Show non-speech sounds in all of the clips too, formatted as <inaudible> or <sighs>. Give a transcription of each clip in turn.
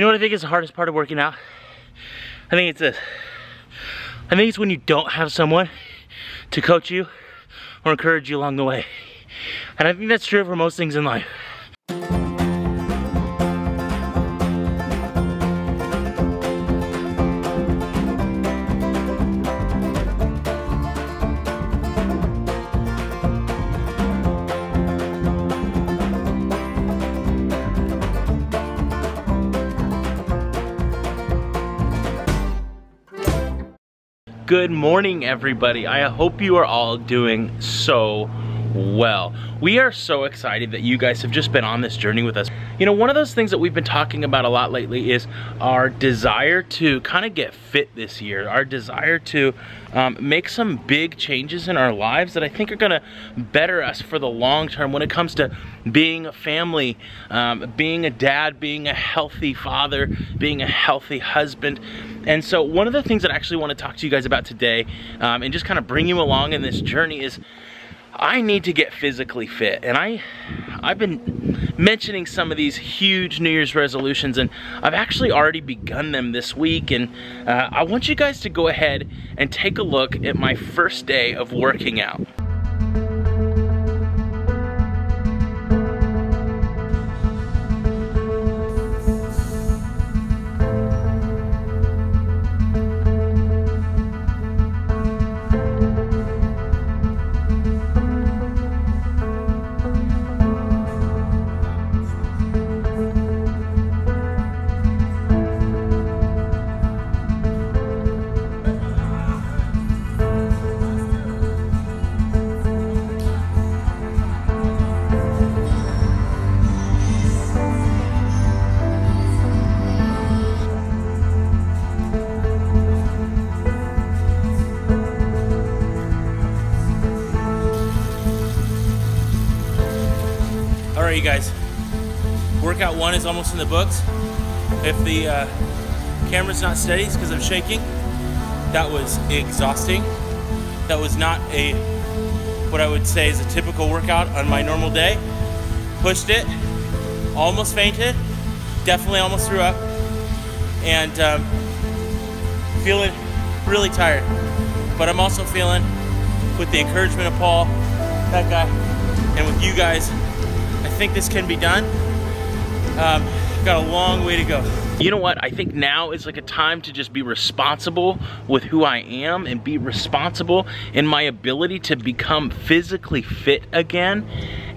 You know what I think is the hardest part of working out? I think it's this. I think it's when you don't have someone to coach you or encourage you along the way. And I think that's true for most things in life. Good morning, everybody. I hope you are all doing so well. We are so excited that you guys have just been on this journey with us. You know, one of those things that we've been talking about a lot lately is our desire to kind of get fit this year, our desire to um, make some big changes in our lives that I think are gonna better us for the long term when it comes to being a family, um, being a dad, being a healthy father, being a healthy husband. And so one of the things that I actually wanna talk to you guys about today um, and just kind of bring you along in this journey is I need to get physically fit. And I, I've been mentioning some of these huge New Year's resolutions and I've actually already begun them this week. And uh, I want you guys to go ahead and take a look at my first day of working out. You guys. Workout one is almost in the books. If the uh, camera's not steady, it's because I'm shaking. That was exhausting. That was not a, what I would say is a typical workout on my normal day. Pushed it, almost fainted, definitely almost threw up, and um, feeling really tired. But I'm also feeling, with the encouragement of Paul, that guy, and with you guys, think this can be done. Um, got a long way to go. You know what? I think now is like a time to just be responsible with who I am and be responsible in my ability to become physically fit again.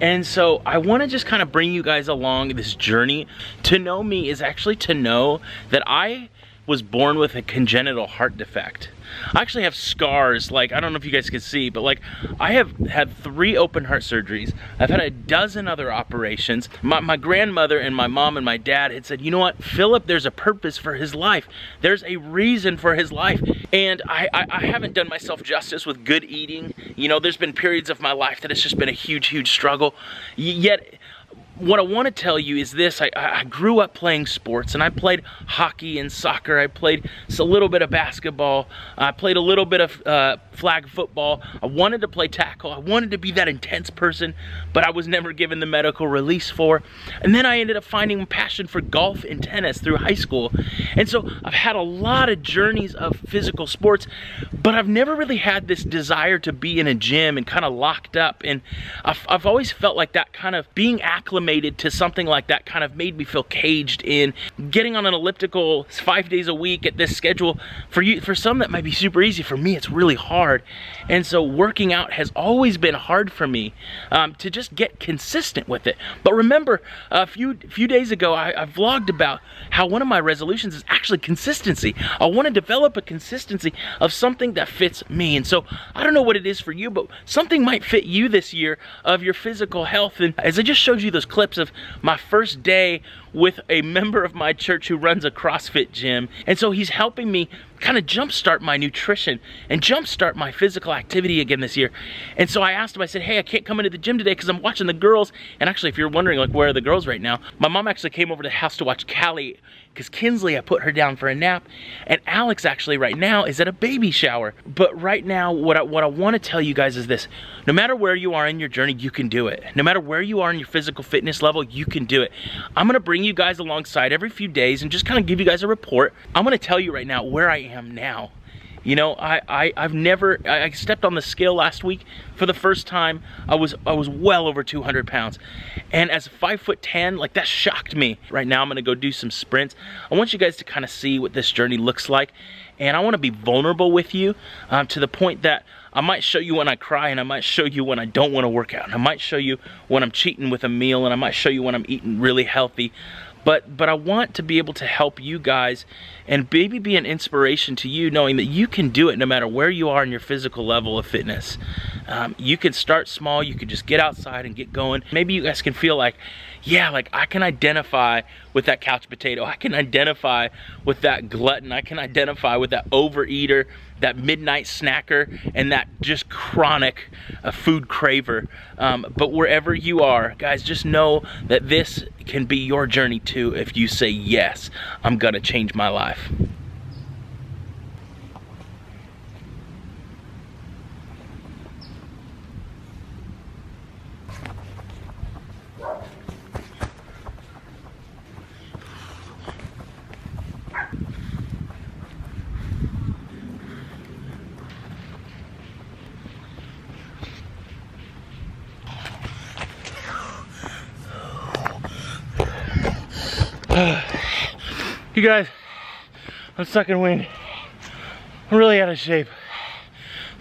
And so I want to just kind of bring you guys along this journey. To know me is actually to know that I was born with a congenital heart defect. I actually have scars, like, I don't know if you guys can see, but like, I have had three open heart surgeries. I've had a dozen other operations. My, my grandmother and my mom and my dad had said, you know what, Phillip, there's a purpose for his life. There's a reason for his life. And I, I, I haven't done myself justice with good eating. You know, there's been periods of my life that it's just been a huge, huge struggle. Yet, what I want to tell you is this. I, I, grew up playing sports and I played hockey and soccer. I played a little bit of basketball. I played a little bit of uh, flag football. I wanted to play tackle. I wanted to be that intense person, but I was never given the medical release for. And then I ended up finding a passion for golf and tennis through high school. And so I've had a lot of journeys of physical sports, but I've never really had this desire to be in a gym and kind of locked up. And I've, I've always felt like that kind of being acclimated acclimated to something like that kind of made me feel caged in. Getting on an elliptical five days a week at this schedule, for you, for some that might be super easy. For me, it's really hard. And so working out has always been hard for me um, to just get consistent with it. But remember, a few, few days ago, I, I vlogged about how one of my resolutions is actually consistency. I want to develop a consistency of something that fits me. And so I don't know what it is for you, but something might fit you this year of your physical health. And as I just showed you those clips of my first day with a member of my church who runs a CrossFit gym. And so he's helping me kind of jumpstart my nutrition and jumpstart my physical activity again this year. And so I asked him, I said, hey, I can't come into the gym today because I'm watching the girls. And actually, if you're wondering, like, where are the girls right now? My mom actually came over to the house to watch Callie because Kinsley, I put her down for a nap. And Alex actually right now is at a baby shower. But right now, what I, what I want to tell you guys is this. No matter where you are in your journey, you can do it. No matter where you are in your physical fitness level, you can do it. I'm going to bring bring you guys alongside every few days and just kind of give you guys a report. I'm gonna tell you right now where I am now. You know, I, I, I've never, I, stepped on the scale last week for the first time. I was, I was well over 200 pounds. And as five foot 10, like that shocked me. Right now I'm gonna go do some sprints. I want you guys to kind of see what this journey looks like. And I wanna be vulnerable with you um, to the point that I might show you when I cry and I might show you when I don't wanna work out. And I might show you when I'm cheating with a meal and I might show you when I'm eating really healthy but but I want to be able to help you guys and maybe be an inspiration to you knowing that you can do it no matter where you are in your physical level of fitness. Um, you can start small, you can just get outside and get going. Maybe you guys can feel like, yeah, like I can identify with that couch potato. I can identify with that glutton. I can identify with that overeater, that midnight snacker, and that just chronic uh, food craver. Um, but wherever you are, guys, just know that this can be your journey too if you say, yes, I'm gonna change my life. <sighs> you guys, I'm sucking wind. I'm really out of shape,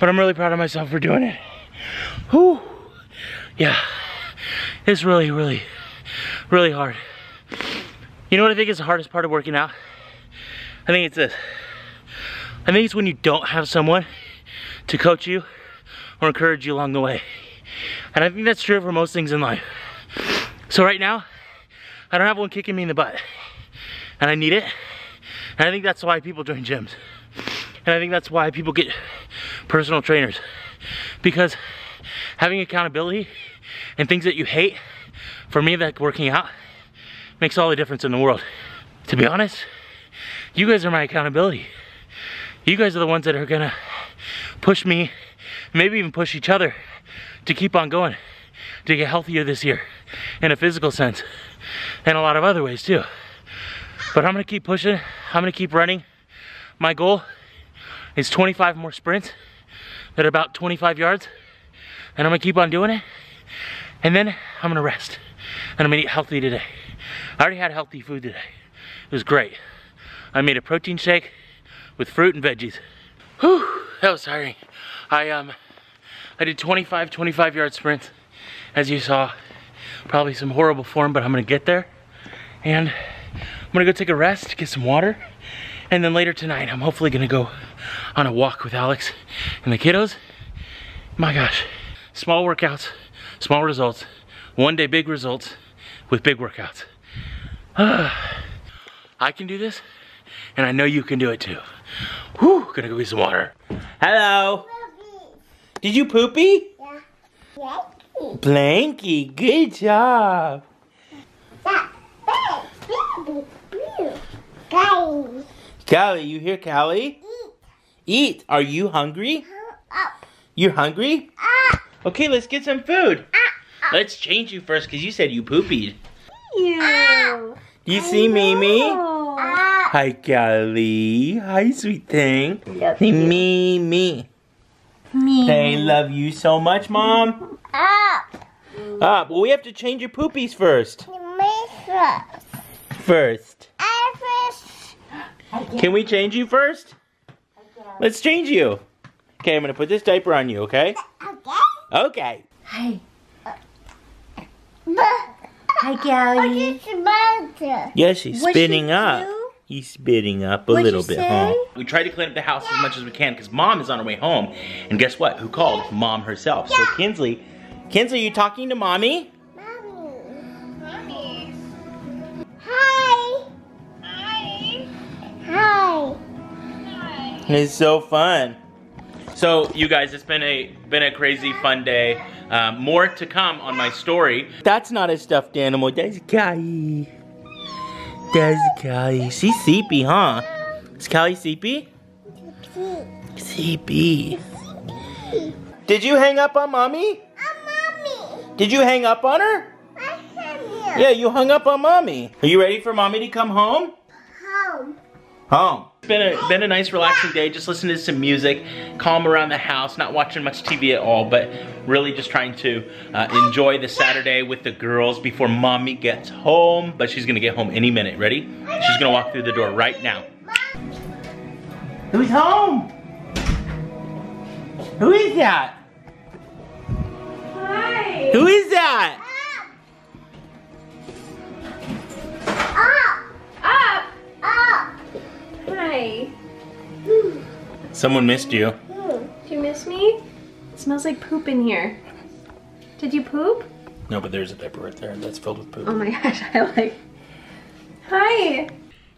but I'm really proud of myself for doing it. Whew. Yeah, it's really, really, really hard. You know what I think is the hardest part of working out? I think it's this. I think it's when you don't have someone to coach you or encourage you along the way. And I think that's true for most things in life. So right now, I don't have one kicking me in the butt. And I need it. And I think that's why people join gyms. And I think that's why people get personal trainers. Because having accountability and things that you hate, for me, like working out, makes all the difference in the world. To be honest, you guys are my accountability. You guys are the ones that are gonna push me, maybe even push each other to keep on going, to get healthier this year in a physical sense and a lot of other ways too. But I'm gonna keep pushing, I'm gonna keep running. My goal is 25 more sprints that are about 25 yards, and I'm gonna keep on doing it. And then I'm gonna rest, and I'm gonna eat healthy today. I already had healthy food today. It was great. I made a protein shake with fruit and veggies. Whew, that was tiring. I um, I did 25, 25 yard sprints, as you saw. Probably some horrible form, but I'm gonna get there. And I'm gonna go take a rest, get some water. And then later tonight, I'm hopefully gonna go on a walk with Alex and the kiddos. My gosh, small workouts, small results. One day big results with big workouts. Ah, I can do this, and I know you can do it too. Whew, gonna go get some water. Hello. Did you poopy? Yeah. Yeah. Blanky, good job. Callie, Callie, you hear Callie? Eat. Are you hungry? You're hungry? Okay, let's get some food. Let's change you first because you said you poopied. You see Mimi? Hi, Callie. Hi, sweet thing. Love Mimi. Me. They love you so much, Mom. Up. Up. well, we have to change your poopies first. First. I first. Can we change you first? Let's change you. Okay, I'm gonna put this diaper on you, okay? Okay. Hi. Hi, Callie. Yeah, she's What'd she spitting up. do? He's spitting up a What'd little bit, say? huh? We try to clean up the house as much as we can because mom is on her way home. And guess what? Who called? Mom herself. So Kinsley, Kinsley, you talking to mommy? Mommy. Mommy. Hi. Hi. Hi. It's so fun. So you guys, it's been a been a crazy fun day. Um, more to come on my story. That's not a stuffed animal. That's Callie. That's Callie. She's sleepy, huh? Is Callie sleepy? Sleepy. Did you hang up on mommy? Did you hang up on her? Yeah, you hung up on mommy. Are you ready for mommy to come home? Home. Home. It's been a, been a nice relaxing day, just listening to some music, calm around the house, not watching much TV at all, but really just trying to uh, enjoy the Saturday with the girls before mommy gets home, but she's gonna get home any minute. Ready? She's gonna walk through the door right now. Who's home? Who is that? Who is that? Up. Up. Up. Hi. Someone missed you. Hmm. Do you miss me? It smells like poop in here. Did you poop? No, but there's a diaper right there that's filled with poop. Oh my <laughs> gosh, I like. Hi.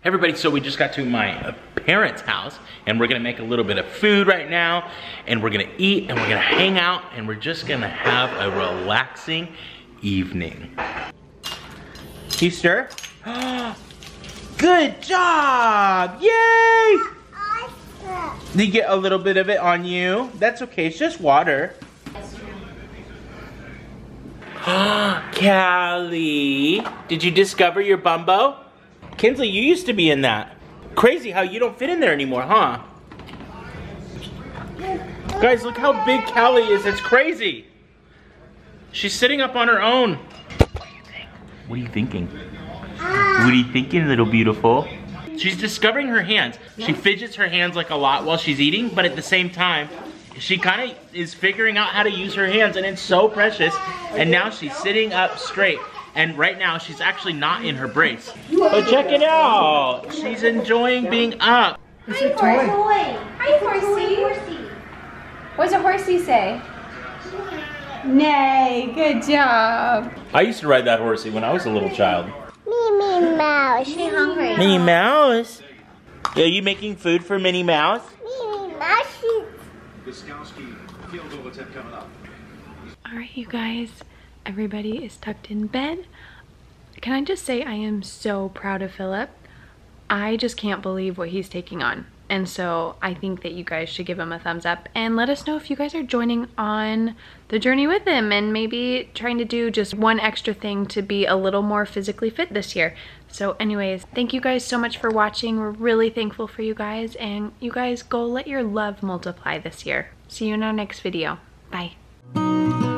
Everybody, so we just got to my parents' house and we're gonna make a little bit of food right now and we're gonna eat and we're gonna hang out and we're just gonna have a relaxing evening. Easter? <gasps> Good job! Yay! Did you get a little bit of it on you? That's okay, it's just water. <gasps> Callie, did you discover your bumbo? Kinsley, you used to be in that. Crazy how you don't fit in there anymore, huh? Guys, look how big Callie is. It's crazy. She's sitting up on her own. What do you think? What are you thinking? What are you thinking, little beautiful? She's discovering her hands. She fidgets her hands like a lot while she's eating, but at the same time, she kind of is figuring out how to use her hands, and it's so precious. And now she's sitting up straight. And right now, she's actually not in her brace. But check it out. She's enjoying being up. It's a toy. Hi, horsey. What does a horsey say? Nay, good job. I used to ride that horsey when I was a little child. Minnie Mouse. She hungry. Minnie Mouse. Are you making food for Minnie Mouse? Minnie Mouse. She's Wiskowski field goal coming up. All right, you guys, everybody is tucked in bed. Can I just say I am so proud of Phillip. I just can't believe what he's taking on. And so I think that you guys should give him a thumbs up and let us know if you guys are joining on the journey with him and maybe trying to do just one extra thing to be a little more physically fit this year. So anyways, thank you guys so much for watching. We're really thankful for you guys and you guys go let your love multiply this year. See you in our next video. Bye.